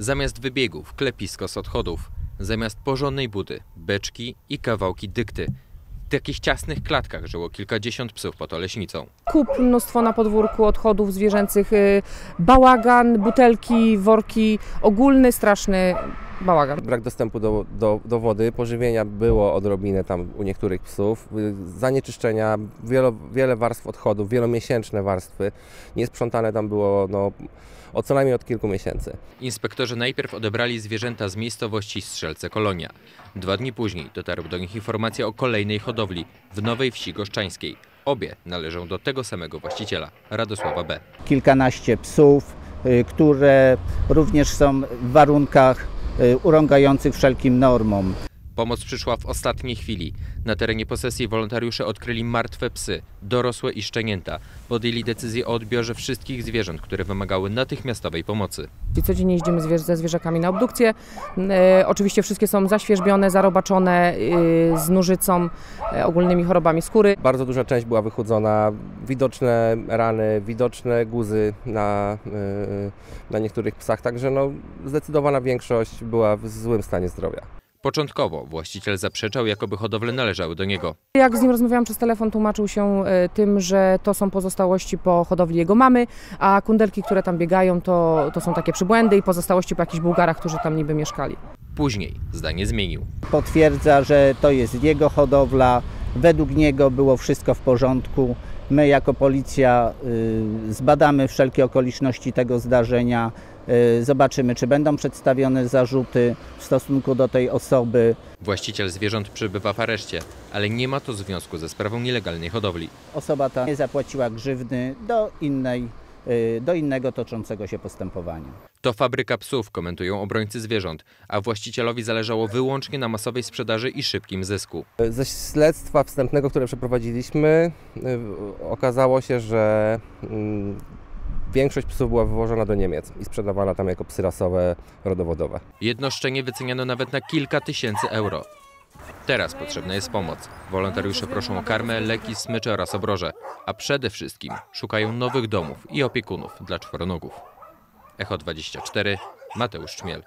Zamiast wybiegów, klepisko z odchodów. Zamiast porządnej budy, beczki i kawałki dykty. W takich ciasnych klatkach żyło kilkadziesiąt psów pod Oleśnicą. kup, mnóstwo na podwórku odchodów zwierzęcych, y, bałagan, butelki, worki, ogólny, straszny bałagan. Brak dostępu do, do, do wody, pożywienia było odrobinę tam u niektórych psów, zanieczyszczenia, wielo, wiele warstw odchodów, wielomiesięczne warstwy. Niesprzątane tam było no, o co najmniej od kilku miesięcy. Inspektorzy najpierw odebrali zwierzęta z miejscowości Strzelce Kolonia. Dwa dni później dotarł do nich informacja o kolejnej hodowli w Nowej Wsi Goszczańskiej. Obie należą do tego samego właściciela, Radosława B. kilkanaście psów, y, które również są w warunkach urągających wszelkim normom. Pomoc przyszła w ostatniej chwili. Na terenie posesji wolontariusze odkryli martwe psy, dorosłe i szczenięta. Podjęli decyzję o odbiorze wszystkich zwierząt, które wymagały natychmiastowej pomocy. Codziennie jeździmy ze zwierzakami na obdukcję. E, oczywiście wszystkie są zaświeżbione, zarobaczone y, z nużycą, e, ogólnymi chorobami skóry. Bardzo duża część była wychudzona, widoczne rany, widoczne guzy na, y, na niektórych psach, także no, zdecydowana większość była w złym stanie zdrowia. Początkowo właściciel zaprzeczał, jakoby hodowle należały do niego. Jak z nim rozmawiałam przez telefon, tłumaczył się e, tym, że to są pozostałości po hodowli jego mamy, a kundelki, które tam biegają, to, to są takie przybłędy i pozostałości po jakichś Bułgarach, którzy tam niby mieszkali. Później zdanie zmienił. Potwierdza, że to jest jego hodowla, według niego było wszystko w porządku. My jako policja y, zbadamy wszelkie okoliczności tego zdarzenia, y, zobaczymy czy będą przedstawione zarzuty w stosunku do tej osoby. Właściciel zwierząt przybywa w areszcie, ale nie ma to związku ze sprawą nielegalnej hodowli. Osoba ta nie zapłaciła grzywny do, innej, y, do innego toczącego się postępowania. To fabryka psów, komentują obrońcy zwierząt, a właścicielowi zależało wyłącznie na masowej sprzedaży i szybkim zysku. Ze śledztwa wstępnego, które przeprowadziliśmy, y, okazało się, że mm, większość psów była wywożona do Niemiec i sprzedawana tam jako psy rasowe, rodowodowe. Jedno szczenie wyceniano nawet na kilka tysięcy euro. Teraz potrzebna jest pomoc. Wolontariusze proszą o karmę, leki, smycze oraz obroże, a przede wszystkim szukają nowych domów i opiekunów dla czworonogów. Echo 24, Mateusz Czmiel.